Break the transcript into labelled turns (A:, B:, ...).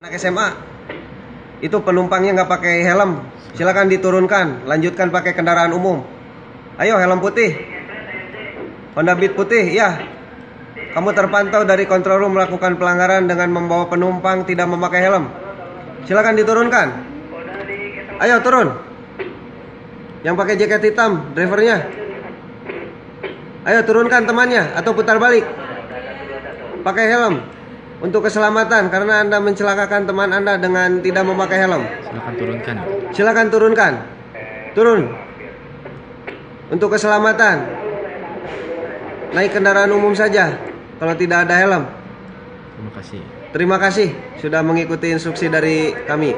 A: Anak SMA itu penumpangnya nggak pakai helm, silakan diturunkan, lanjutkan pakai kendaraan umum. Ayo helm putih, Honda Beat putih, ya. Kamu terpantau dari kontrol room melakukan pelanggaran dengan membawa penumpang tidak memakai helm. Silakan diturunkan. Ayo turun. Yang pakai jaket hitam, drivernya. Ayo turunkan temannya atau putar balik. Pakai helm untuk keselamatan karena Anda mencelakakan teman Anda dengan tidak memakai helm.
B: Silakan turunkan.
A: Silakan turunkan. Turun. Untuk keselamatan. Naik kendaraan umum saja kalau tidak ada helm.
B: Terima kasih.
A: Terima kasih sudah mengikuti instruksi dari kami.